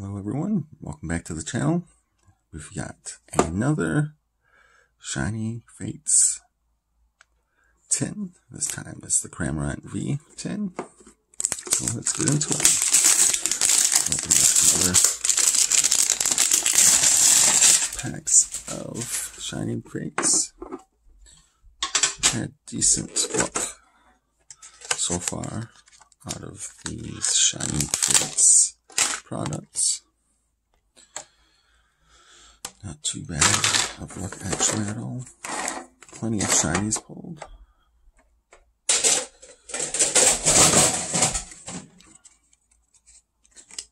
Hello everyone, welcome back to the channel. We've got another Shining Fates tin. This time it's the Cramorant V Tin. So let's get into it. Open up some other packs of Shining Fates. Had decent luck so far out of these Shining Fates products. Not too bad of luck actually at all. Plenty of shinies pulled.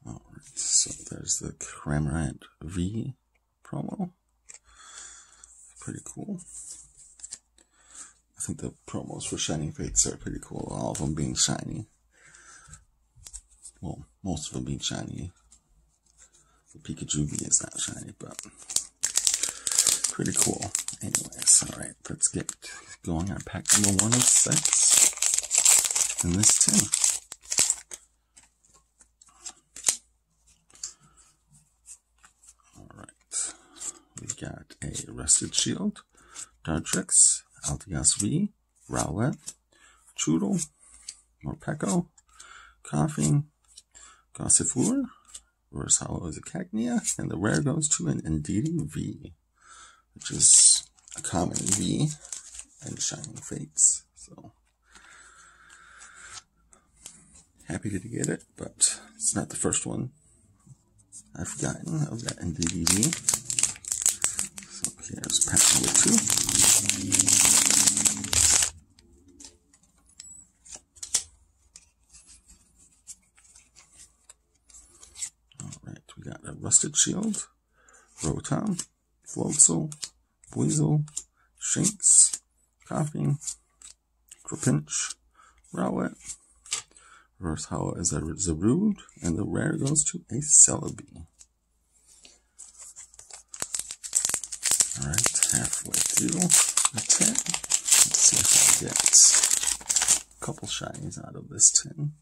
Alright, so there's the Cramorant V promo. Pretty cool. I think the promos for Shining Fates are pretty cool, all of them being shiny. Well, most of them being shiny. The Pikachu is not shiny, but pretty cool. Anyways, alright, let's get going on pack number one of six in this tin. Alright, we got a Rusted Shield, Dartrix, Altigas V, Rowlet, Chewtle, Morpeko, Koffing, Gossifleur, reverse holo is a Cacnea, and the rare goes to an Indeedee V, which is a common V in Shining Fates. So happy to get it, but it's not the first one I've gotten of that Indeedee V. So here's pack number two. Alright, we got a Rusted Shield, Rotom, Floatzel, Weasel, Shinx, Koffing, Trapinch, Rowlet. Reverse Holo is a Zarude, and the rare goes to a Celebi. Alright, halfway through the tin. Let's see if I get a couple shinies out of this tin.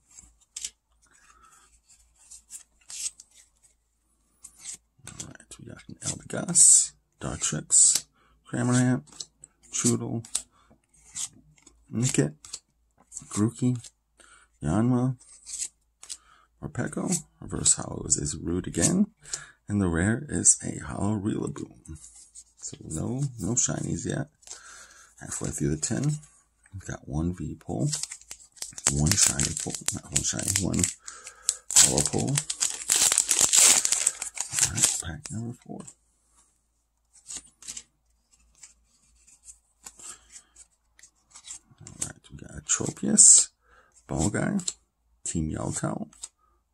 Alright, Eldegoss, Dartrix, Cramorant, Chewtle, Nickit, Grookey, Yanma, Morpeko, Reverse Holo is, Rude again, and the rare is a Holo Rillaboom. So no, no shinies yet. Halfway through the tin, we've got one V pull, one shiny pull, not one shiny, one holo pull. Alright, pack number four. Alright, we got a Tropius, Ball Guy, Team Yellowtail,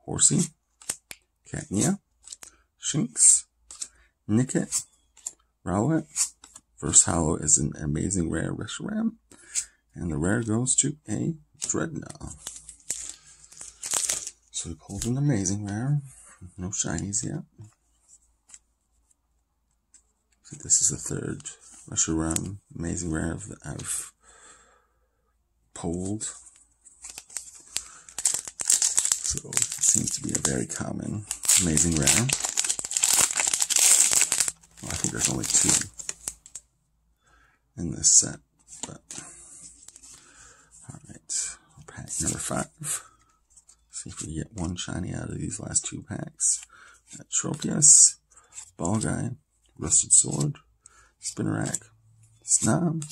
Horsea, Cacnea, Shinx, Nickit, Rowlet. First holo is an amazing rare Reshiram, and the rare goes to a Drednaw. So we pulled an amazing rare. No shinies yet. So this is the third Reshiram amazing rare that I've pulled. So it seems to be a very common amazing rare. Well, I think there's only two in this set, but alright, pack number five. See if we get one shiny out of these last two packs. Tropius, Ball Guy, Rusted Sword, Spinarak, Snom,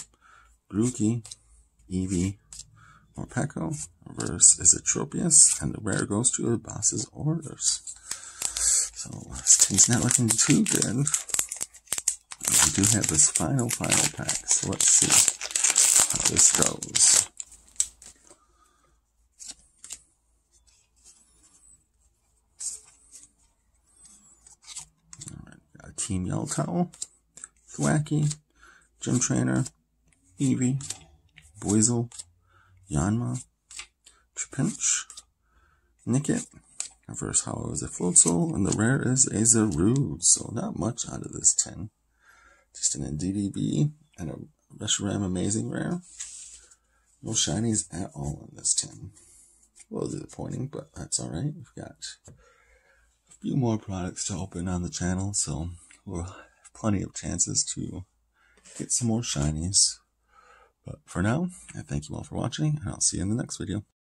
Grookey, Eevee, Morpeko. Reverse is a Tropius, and the rare goes to the boss's orders. So this thing's not looking too good. We do have this final, final pack, so let's see how this goes. Team Yell Towel, Thwackey, Gym Trainer, Eevee, Buizel, Yanma, Trapinch, Nickit, Reverse Holo is a Floatzel, and the rare is a Zarude, so not much out of this tin. Just Indeedee V and a Reshiram Amazing Rare. No shinies at all in this tin. A little disappointing, but that's alright. We've got a few more products to open on the channel, so we'll have plenty of chances to get some more shinies. But for now, I thank you all for watching, and I'll see you in the next video.